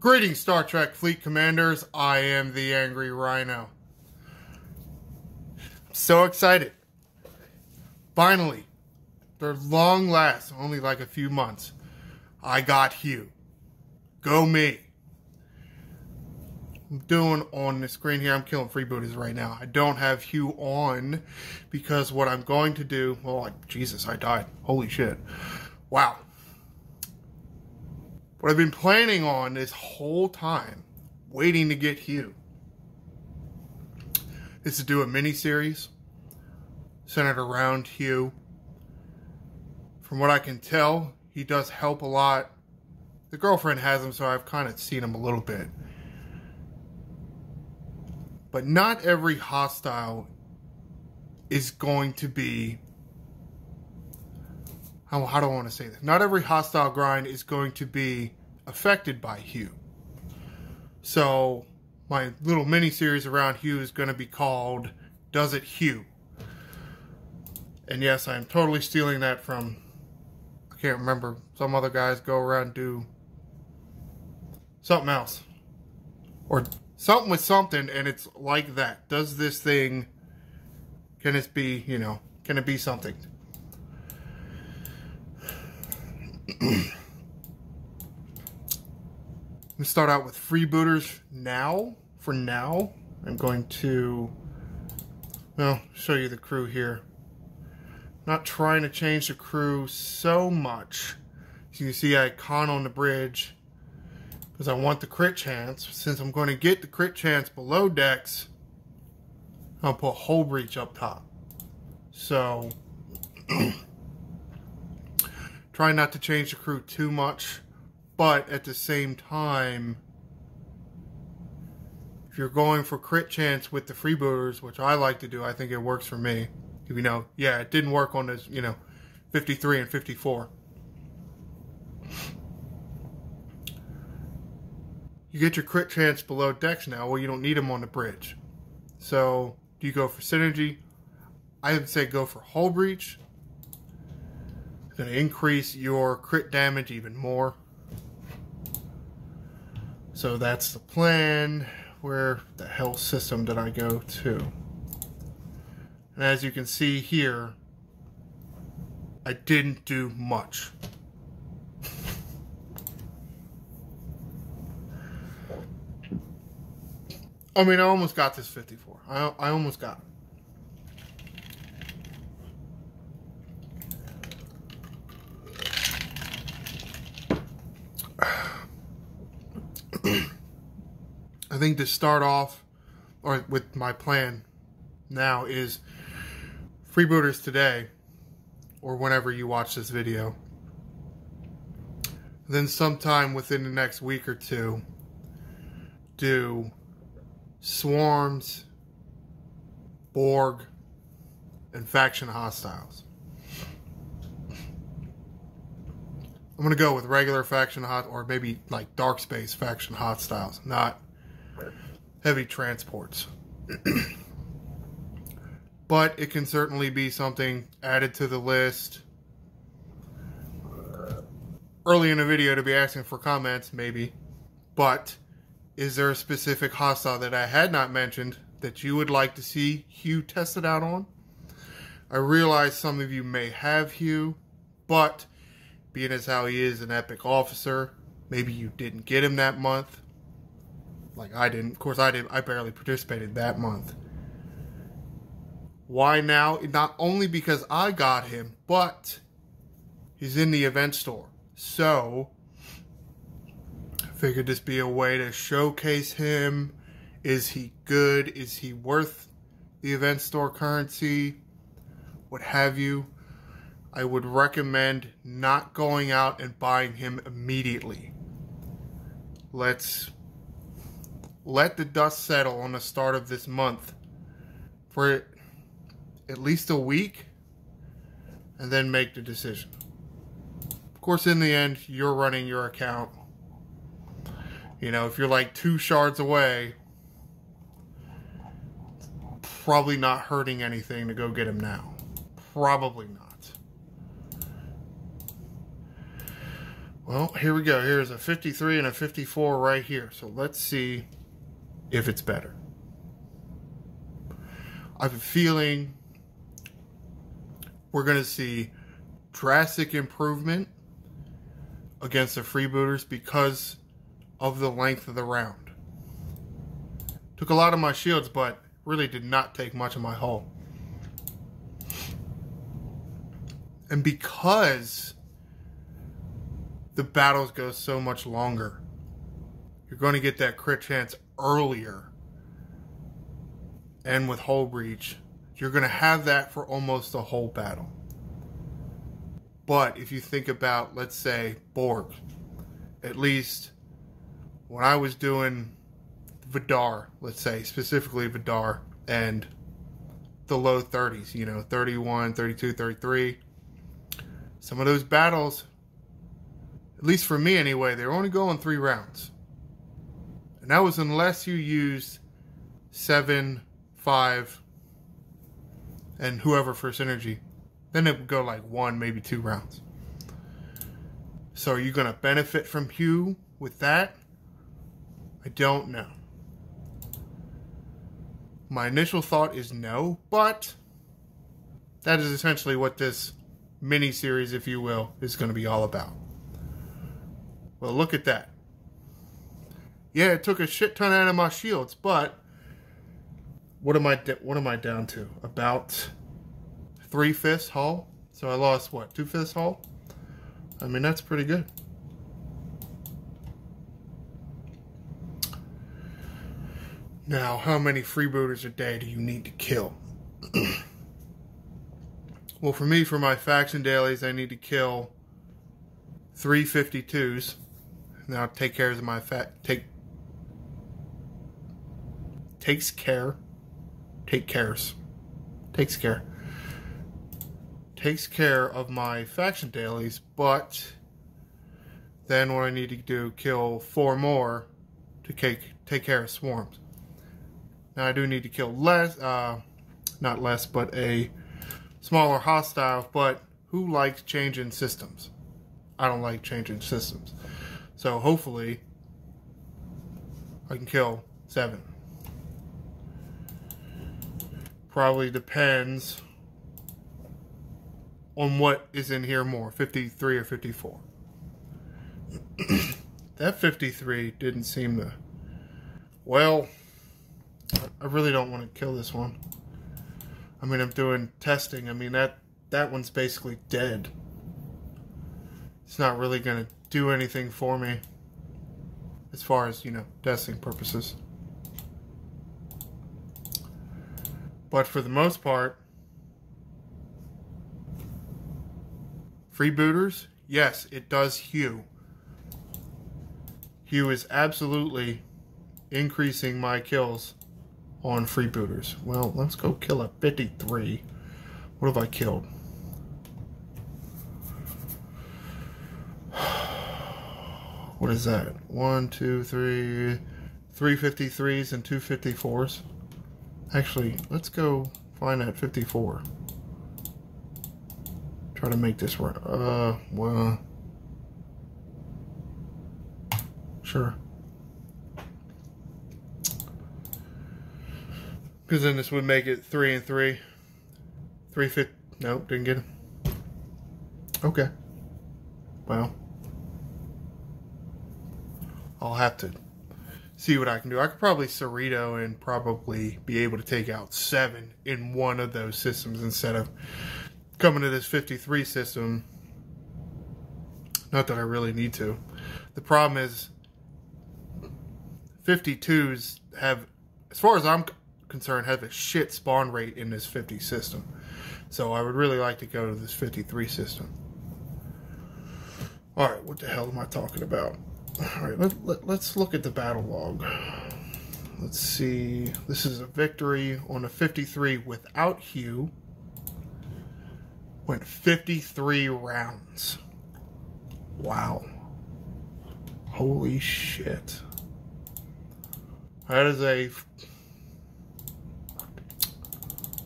Greetings, Star Trek Fleet Commanders. I am the Angry Ryno. I'm so excited. Finally, after long last, only like a few months, I got Hugh. Go me. I'm doing on the screen here, I'm killing freebooters right now. I don't have Hugh on because what I'm going to do, well, Jesus, I died. Holy shit. Wow. What I've been planning on this whole time, waiting to get Hugh, is to do a mini series centered around Hugh. From what I can tell, he does help a lot. The girlfriend has him, so I've kind of seen him a little bit. But not every hostile is going to be. How, how do I want to say this? Not every hostile grind is going to be affected by Hugh. So, my little mini series around Hugh is going to be called Does It Hugh? And yes, I'm totally stealing that from. I can't remember. Some other guys go around do something else. Or something with something and it's like that. Does this thing, can it be, you know, can it be something? Start out with freebooters now. For now, I'm going to, well, show you the crew here. Not trying to change the crew so much. As you can see, I con on the bridge because I want the crit chance. Since I'm going to get the crit chance below decks, I'll put Hull Breach up top. So, try not to change the crew too much, but at the same time, if you're going for crit chance with the freebooters, which I like to do, I think it works for me. You know, yeah, it didn't work on this, you know, 53 and 54. you get your crit chance below decks now. Well, you don't need them on the bridge. So, do you go for synergy? I would say go for hull breach. It's going to increase your crit damage even more. So that's the plan. Where the hell system did I go to? And as you can see here, I didn't do much. I mean, I almost got this 54. I, I almost got it. Think to start off, or with my plan now, is freebooters today, or whenever you watch this video. Then sometime within the next week or two, do swarms, Borg, and faction hostiles. I'm gonna go with regular faction hot or maybe like dark space faction hostiles, not heavy transports. but it can certainly be something added to the list. Early in the video to be asking for comments, maybe. But is there a specific hostile that I had not mentioned that you would like to see Hugh tested out on? I realize some of you may have Hugh, but being as how he is an epic officer, maybe you didn't get him that month. Like I didn't. Of course, I didn't. I barely participated that month. Why now? Not only because I got him, but he's in the event store. So, I Figured this be a way to showcase him. Is he good? Is he worth the event store currency? What have you? I would recommend not going out and buying him immediately. Let's let the dust settle on the start of this month for at least a week and then make the decision. Of course, in the end, you're running your account you know, if you're like two shards away, probably not hurting anything to go get him now. Probably not. Well, here we go. Here's a 53 and a 54 right here. So let's see if it's better. I have a feeling we're going to see drastic improvement against the freebooters because of the length of the round. Took a lot of my shields, but really did not take much of my hull. And because the battles go so much longer, you're going to get that crit chance earlier. And with hull breach, you're going to have that for almost the whole battle. But if you think about, let's say, Borg, at least when I was doing Vidar, let's say, specifically Vidar, and the low 30s, you know, 31, 32, 33, some of those battles, at least for me anyway, they're only going three rounds. And that was unless you used seven, five, and whoever for synergy. Then it would go like one, maybe two rounds. So are you going to benefit from Hugh with that? I don't know. My initial thought is no, but that is essentially what this mini series, if you will, is going to be all about. Well, look at that. Yeah, it took a shit ton out of my shields, but what am I what am I down to? About three fifths hull. So I lost what, two fifths hull? I mean, that's pretty good. Now, how many freebooters a day do you need to kill? well, for me, for my faction dailies, I need to kill three 52s. Now, take care of my fat. Take takes care. Take cares. Takes care takes care of my faction dailies, but then what I need to do, kill four more to take, take care of swarms. Now I do need to kill less, uh, not less, but a smaller hostile, but who likes changing systems? I don't like changing systems. So hopefully I can kill seven. Probably depends on what is in here more 53 or 54. that 53 didn't seem to. Well, I really don't want to kill this one. I mean, I'm doing testing. I mean, that, that one's basically dead. It's not really going to do anything for me as far as, you know, testing purposes. But for the most part, Freebooters, yes, it does Hugh. Hugh is absolutely increasing my kills on freebooters. Well, let's go kill a 53. What have I killed? What is that? One, two, three, three 53s and two 54s. Actually, let's go find that 54. Try to make this work. Uh, well. Sure. Because then this would make it three and three. Three fit. Nope, didn't get it. Okay. Well. I'll have to see what I can do. I could probably Cerrito and probably be able to take out seven in one of those systems instead of coming to this 53 system. Not that I really need to. The problem is 52s have, as far as I'm concerned, have a shit spawn rate in this 50 system. So I would really like to go to this 53 system. Alright, what the hell am I talking about? Alright, let, let, let's look at the battle log. Let's see. This is a victory on a 53 without Hugh went 53 rounds. Wow. Holy shit. That is a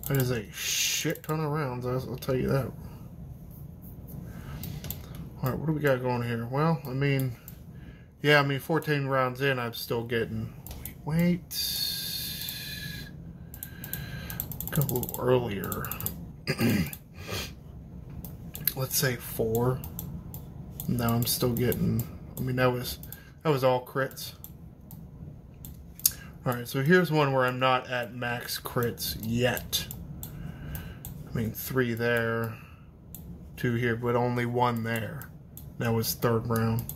that is a shit ton of rounds, I'll, tell you that. All right, what do we got going here? Well, I mean, yeah, I mean, 14 rounds in, I'm still getting. Wait. Go a little earlier. Let's say four. Now I'm still getting. I mean, that was that was all crits. All right, so here's one where I'm not at max crits yet. I mean, three there, two here, but only one there. That was third round.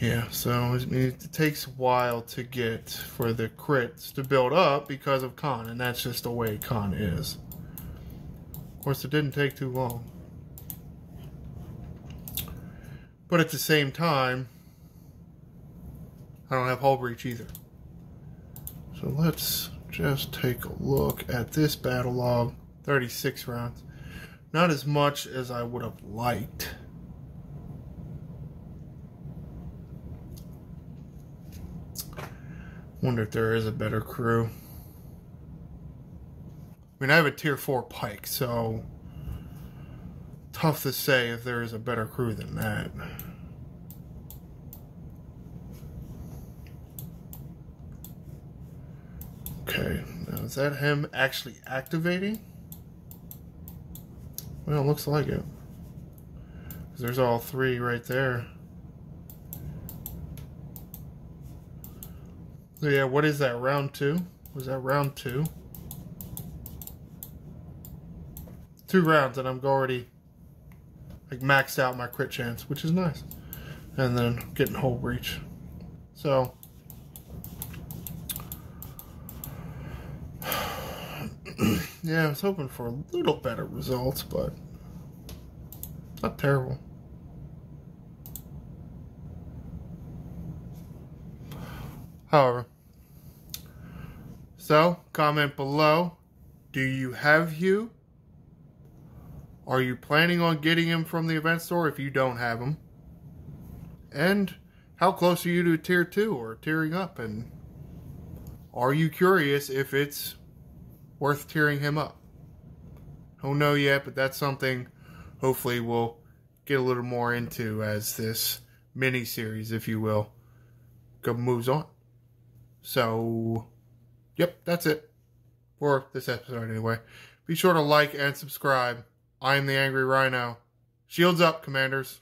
Yeah, so it takes a while to get for the crits to build up because of con, and that's just the way con is. Of course, it didn't take too long. But at the same time, I don't have hull breach either. So let's just take a look at this battle log. 36 rounds. Not as much as I would have liked. Wonder if there is a better crew. I mean, I have a tier 4 pike, so tough to say if there is a better crew than that. Okay, now is that him actually activating? Well, looks like it. There's all three right there. So yeah, what is that, round two? Was that round two? Two rounds and I'm already like maxed out my crit chance, which is nice. And then getting hull breach. So yeah, I was hoping for a little better results, but not terrible. However, so comment below. Do you have Hugh? Are you planning on getting him from the event store if you don't have him? And how close are you to tier 2 or tiering up? And are you curious if it's worth tearing him up? Don't know yet, but that's something hopefully we'll get a little more into as this mini series, if you will, moves on. So, yep, that's it for this episode anyway. Be sure to like and subscribe. I'm the Angry Ryno. Shields up, Commanders.